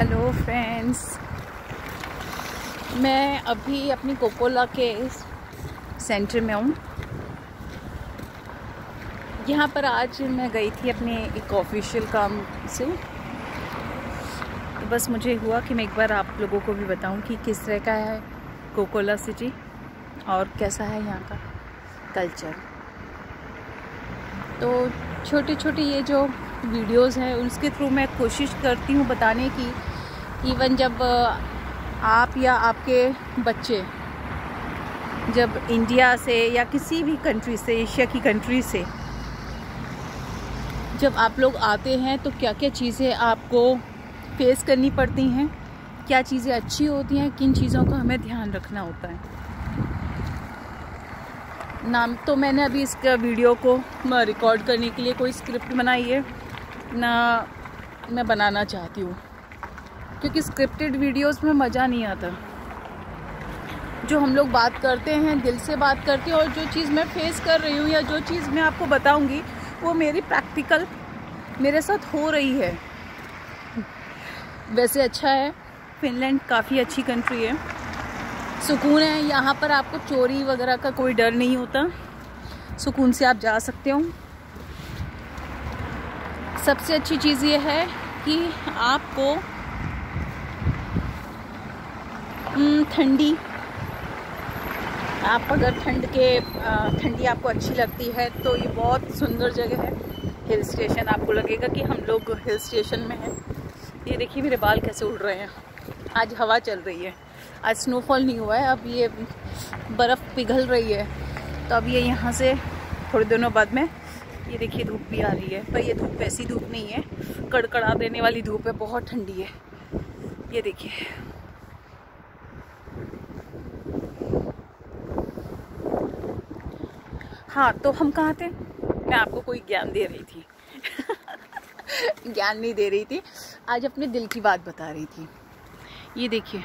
Hello friends. मैं अभी अपनी कोकोला के सेंटर में हूँ। यहाँ पर आज मैं गई थी अपने एक ऑफिशियल काम से। तो बस मुझे हुआ कि मैं एक बार आप लोगों को भी बताऊँ कि किस तरह का है कोकोला सिटी और कैसा है यहाँ का कल्चर। तो छोटे छोटे ये जो वीडियोस हैं, उसके थ्रू मैं कोशिश करती हूँ बताने की इवन जब आप या आपके बच्चे जब इंडिया से या किसी भी कंट्री से एशिया की कंट्री से जब आप लोग आते हैं तो क्या क्या चीज़ें आपको फेस करनी पड़ती हैं? क्या चीज़ें अच्छी होती हैं? किन चीज़ों का हमें ध्यान रखना होता है? नाम तो मैंने अभी इस वीडियो को रिकॉर्ड करने के लिए कोई स्क्रिप्ट बनाई है, ना मैं बनाना चाहती हूँ। क्योंकि स्क्रिप्टेड वीडियोस में मज़ा नहीं आता। जो हम लोग बात करते हैं, दिल से बात करते हैं, और जो चीज़ मैं फेस कर रही हूँ या जो चीज़ मैं आपको बताऊँगी, वो मेरी प्रैक्टिकल मेरे साथ हो रही है। वैसे अच्छा है। फिनलैंड काफ़ी अच्छी कंट्री है। सुकून है। यहाँ पर आपको चोरी वगैरह का कोई डर नहीं होता। सुकून से आप जा सकते हो। सबसे अच्छी चीज़ ये है कि आपको ठंडी। आप अगर ठंड के ठंडी आपको अच्छी लगती है तो ये बहुत सुंदर जगह है। हिल स्टेशन आपको लगेगा कि हम लोग हिल स्टेशन में हैं। ये देखिए मेरे बाल कैसे उड़ रहे हैं। आज हवा चल रही है। आज स्नोफॉल नहीं हुआ है, अब ये बर्फ़ पिघल रही है। तो अब ये यहाँ से थोड़े दिनों बाद में, ये देखिए धूप भी आ रही है। पर ये धूप ऐसी धूप नहीं है। कड़कड़ा देने वाली धूप है, बहुत ठंडी है। ये देखिए। हाँ तो हम कहाँ थे? मैं आपको कोई ज्ञान दे रही थी। ज्ञान नहीं दे रही थी। आज अपने दिल की बात बता रही थी। ये देखिए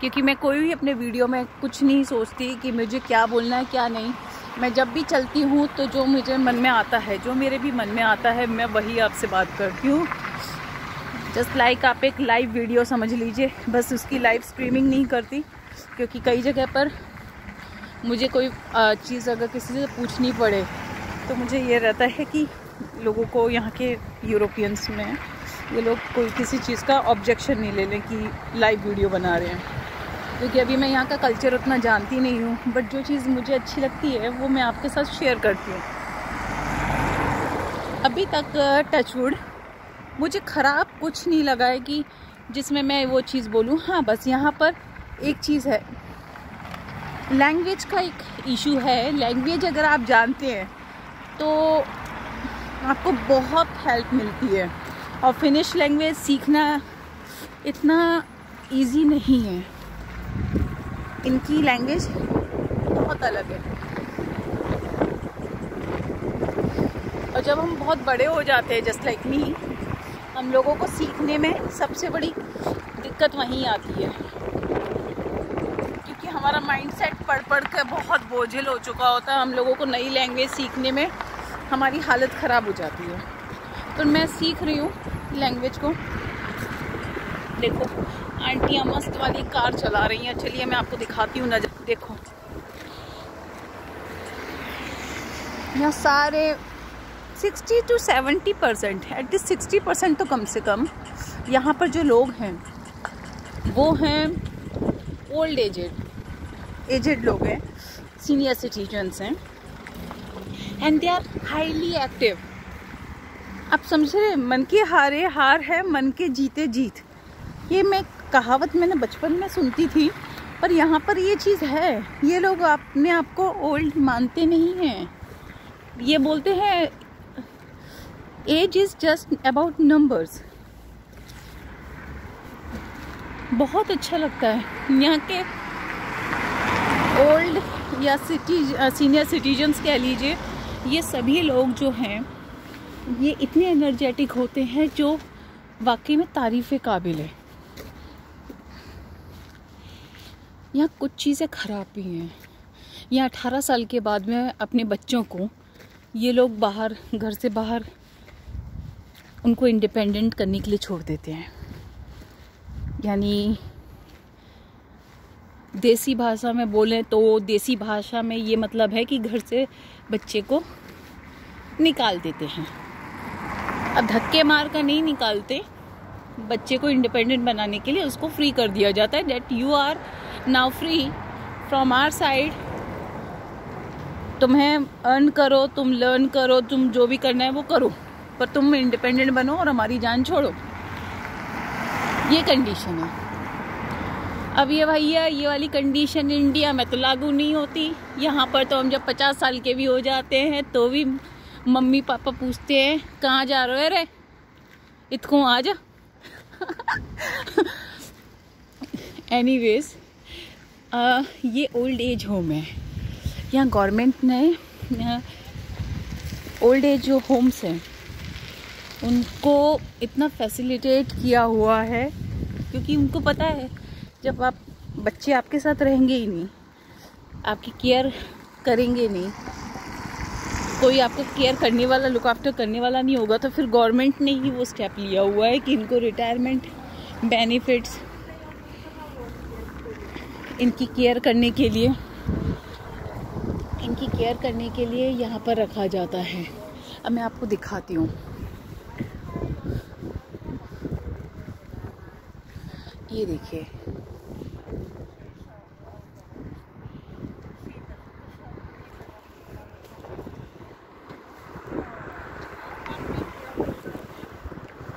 क्योंकि मैं कोई भी अपने वीडियो में कुछ नहीं सोचती कि मुझे क्या बोलना है क्या नहीं। मैं जब भी चलती हूँ तो जो मुझे मन में आता है जो मेरे भी मन में आता है मैं वही आपसे बात करती हूँ। जस्ट लाइक आप एक लाइव वीडियो समझ लीजिए। बस उसकी लाइव स्ट्रीमिंग नहीं करती क्योंकि कई जगह पर मुझे कोई चीज़ अगर किसी से पूछनी पड़े तो मुझे ये रहता है कि लोगों को यहाँ के यूरोपियंस में ये लोग कोई किसी चीज़ का ऑब्जेक्शन नहीं ले लें कि लाइव वीडियो बना रहे हैं। क्योंकि अभी मैं यहाँ का कल्चर उतना जानती नहीं हूँ, बट जो चीज़ मुझे अच्छी लगती है, वो मैं आपके साथ शेयर करती हूँ। अभी तक टचवुड मुझे ख़राब कुछ नहीं लगा है कि जिसमें मैं वो चीज़ बोलूँ। हाँ बस यहाँ पर एक चीज़ है लैंग्वेज का एक इशू है। लैंग्वेज अगर आप जानते हैं तो आपको बहुत हेल्प मिलती है। और फिनिश लैंग्वेज सीखना इतना इजी नहीं है। इनकी लैंग्वेज बहुत अलग है। और जब हम बहुत बड़े हो जाते हैं जस्ट लाइक मी हम लोगों को सीखने में सबसे बड़ी दिक्कत वहीं आती है। हमारा माइंडसेट पढ़ पढ़ कर बहुत बोझिल हो चुका होता है, हम लोगों को नई लैंग्वेज सीखने में हमारी हालत ख़राब हो जाती है। तो मैं सीख रही हूँ लैंग्वेज को। देखो, आंटियाँ मस्त वाली कार चला रही हैं। चलिए, मैं आपको दिखाती हूँ नज़र। देखो। यहाँ सारे 60 to 70 percent at least sixty percent तो कम से कम यहाँ पर जो लोग हैं, वो हैं ओल्ड एजेड एजेड लोग हैं। सीनियर सिटीजन्स हैं। And they are highly active आप समझ रहे मन के हारे हार है, मन के जीते जीत। ये मैं कहावत मैंने बचपन में सुनती थी, पर यहाँ पर ये चीज़ है। ये लोग अपने आप को ओल्ड मानते नहीं हैं। ये बोलते हैं age is just about numbers बहुत अच्छा लगता है। यहाँ के ओल्ड या सिटी सीनियर सिटीजन्स कह लीजिए, ये सभी लोग जो हैं, ये इतने एनर्जेटिक होते हैं जो वाकई में तारीफ़ काबिल है। यहाँ कुछ चीज़ें ख़राब भी हैं। यहाँ अठारह साल के बाद में अपने बच्चों को ये लोग बाहर, घर से बाहर उनको इंडिपेंडेंट करने के लिए छोड़ देते हैं। यानी देसी भाषा में बोलें तो देसी भाषा में ये मतलब है कि घर से बच्चे को निकाल देते हैं। अब धक्के मार कर नहीं निकालते, बच्चे को इंडिपेंडेंट बनाने के लिए उसको फ्री कर दिया जाता है। That you are now free from our side तुम्हें अर्न करो, तुम लर्न करो, तुम जो भी करना है वो करो, पर तुम इंडिपेंडेंट बनो और हमारी जान छोड़ो। ये कंडीशन है। अब ये भैया, ये वाली कंडीशन इंडिया में तो लागू नहीं होती। यहाँ पर तो हम जब पचास साल के भी हो जाते हैं तो भी मम्मी पापा पूछते हैं, कहाँ जा रहे हो रे? इतको आ जा. एनीवेज ये ओल्ड एज होम है। यहाँ गवर्नमेंट ने ओल्ड एज जो होम्स हैं। उनको इतना फैसिलिटेट किया हुआ है, क्योंकि उनको पता है जब आप, बच्चे आपके साथ रहेंगे ही नहीं, आपकी केयर करेंगे नहीं, कोई आपको केयर करने वाला लुक आफ्टर करने वाला नहीं होगा तो फिर गवर्नमेंट ने ही वो स्टेप लिया हुआ है कि इनको रिटायरमेंट बेनिफिट्स इनकी केयर करने के लिए, इनकी केयर करने के लिए यहाँ पर रखा जाता है। अब मैं आपको दिखाती हूँ। ये देखिए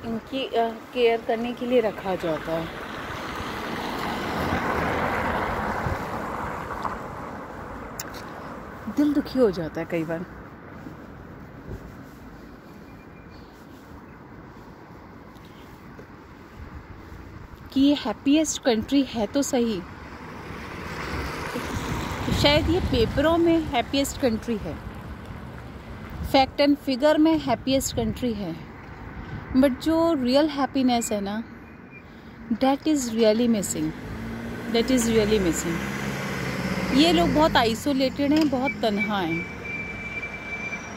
इनकी केयर करने के लिए रखा जाता है। दिल दुखी हो जाता है कई बार। कि ये हैप्पीएस्ट कंट्री है तो सही। शायद ये पेपरों में हैप्पीएस्ट कंट्री है। फैक्ट एंड फिगर में हैप्पीएस्ट कंट्री है। बट जो रियल हैप्पीनेस है ना that is really missing that is really missing ये लोग बहुत आइसोलेटेड हैं, बहुत तनहा हैं।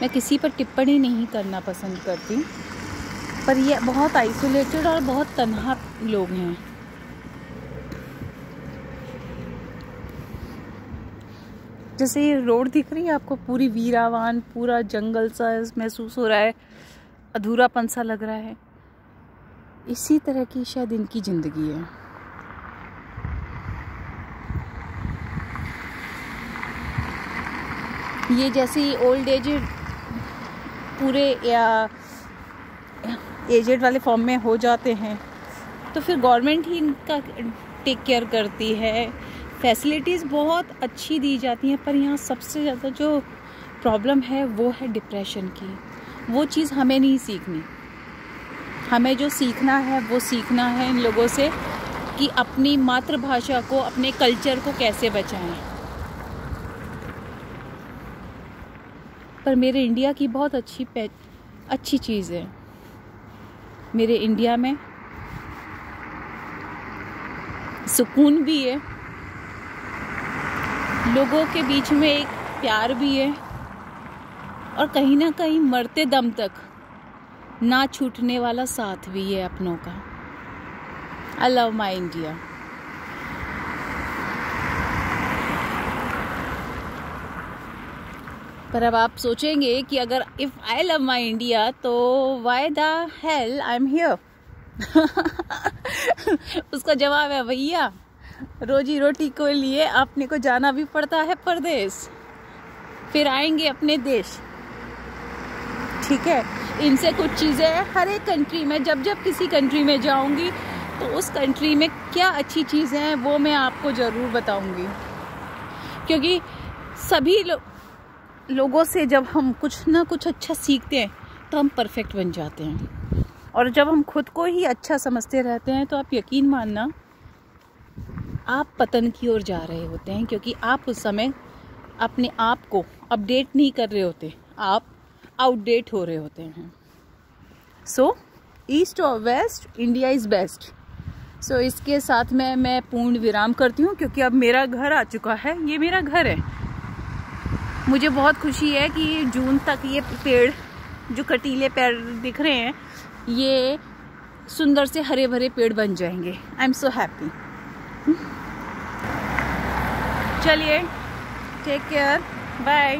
मैं किसी पर टिप्पणी नहीं करना पसंद करती, पर ये बहुत आइसोलेटेड और बहुत तनहा लोग हैं। जैसे ये रोड दिख रही है आपको, पूरी वीरावान, पूरा जंगल सा महसूस हो रहा है। अधूरापन सा लग रहा है। इसी तरह की शायद इनकी ज़िंदगी है। ये जैसे ओल्ड एज पूरे या एजेड वाले फॉर्म में हो जाते हैं तो फिर गवर्नमेंट ही इनका टेक केयर करती है। फैसिलिटीज़ बहुत अच्छी दी जाती हैं, पर यहाँ सबसे ज़्यादा जो प्रॉब्लम है वो है डिप्रेशन की। वो चीज़ हमें नहीं सीखनी। हमें जो सीखना है, वो सीखना है इन लोगों से कि अपनी मातृभाषा को, अपने कल्चर को कैसे बचाएँ। पर मेरे इंडिया की बहुत अच्छी अच्छी चीज़ है। मेरे इंडिया में सुकून भी है। लोगों के बीच में एक प्यार भी है। और कहीं ना कहीं मरते दम तक ना छूटने वाला साथ भी है अपनों का। आई लव माई इंडिया पर अब आप सोचेंगे कि अगर if I love my India तो why the hell I am here उसका जवाब है, भैया, रोजी रोटी के लिए अपने को जाना भी पड़ता है परदेश फिर आएँगे अपने देश। ठीक है? इनसे कुछ चीज़ें हर एक कंट्री में जब जब किसी कंट्री में जाऊँगी तो उस कंट्री में क्या अच्छी चीज़ें हैं वो मैं आपको ज़रूर बताऊँगी। क्योंकि सभी लो, लोगों से जब हम कुछ ना कुछ अच्छा सीखते हैं तो हम परफेक्ट बन जाते हैं। और जब हम खुद को ही अच्छा समझते रहते हैं तो आप यकीन मानना आप पतन की ओर जा रहे होते हैं क्योंकि आप उस समय अपने आप को अपडेट नहीं कर रहे होते। आप आउटडेट हो रहे होते हैं। सो ईस्ट और west India is best so इसके साथ में मैं पूर्ण विराम करती हूँ, क्योंकि अब मेरा घर आ चुका है। ये मेरा घर है। मुझे बहुत खुशी है कि जून तक ये पेड़, जो कटीले पेड़ दिख रहे हैं, ये सुंदर से हरे भरे पेड़ बन जाएँगे। आई एम सो हैप्पी चलिए टेक केयर बाय